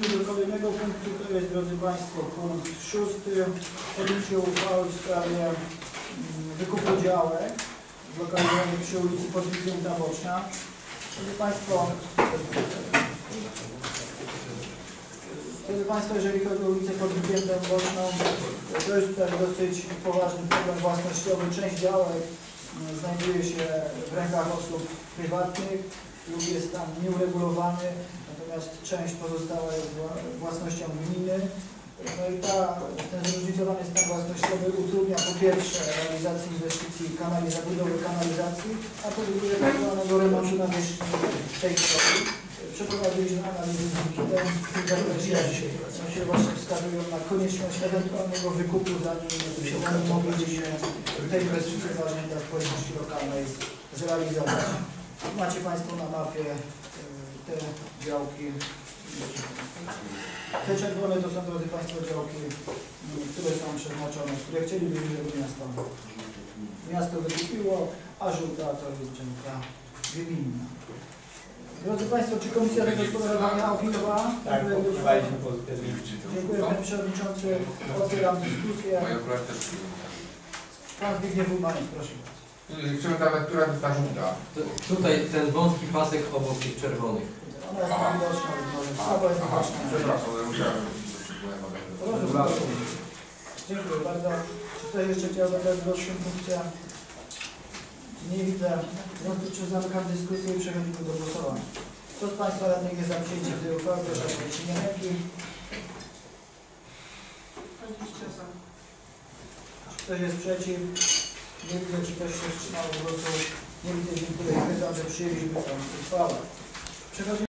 Do kolejnego punktu to jest, drodzy Państwo, punkt szósty. Podjęcie uchwały w sprawie mm, wykupu działek zlokalizowanych przy ulicy Podwizjęta Boczna. Drodzy Państwo, Drodzy Państwo, jeżeli chodzi o ulicę Podwizjętą Boczną, to jest tutaj dosyć poważny problem własnościowy. Część działek znajduje się w rękach osób prywatnych lub jest tam nieuregulowany, natomiast część pozostała jest wła- własnością gminy. No i ta, ten zróżnicowany stan własnościowy utrudnia po pierwsze realizację inwestycji kanali, zabudowy kanalizacji, a po drugie ewentualnego remontu nawierzchni tej drogi. Przeprowadziliśmy analizę z Wikitem w tym zakresie no się właśnie wskazują na konieczność ewentualnego wykupu, zanim się oni mogli tej inwestycji ważnej dla społeczności lokalnej zrealizować. Macie Państwo na mapie y, te działki. Te czerwone to są, drodzy Państwo, działki, y, które są przeznaczone, które chcielibyśmy, żeby miasto, miasto wykupiło, a żółta to jest działka gminna. Drodzy Państwo, czy Komisja Zagospodarowania opiniowała? Tak, opiniowaliśmy pozytywnie. Dziękuję Panie Przewodniczący. Otwieram dyskusję. Pan Zbigniew Umańc, proszę. Chciałem zadać, która to jest ta żółta. Tutaj ten wąski pasek obok tych czerwonych. Ona jest Aha. widoczna, słabo jest Aha, widoczna. przepraszam, ale musiałem. Rozumiem. Dziękuję bardzo. Czy ktoś jeszcze chciał zabrać głos w tym punkcie? Nie widzę. W związku z czym zamykam dyskusję i przechodzimy do głosowania. Kto z Państwa radnych jest za przyjęciem tej uchwały? Proszę o podniesienie ręki. Czy ktoś jest przeciw? Nie widzę, czy ktoś się wstrzymał głosu. Nie widzę, dziękuję. Stwierdzam, że przyjęliśmy tę uchwałę.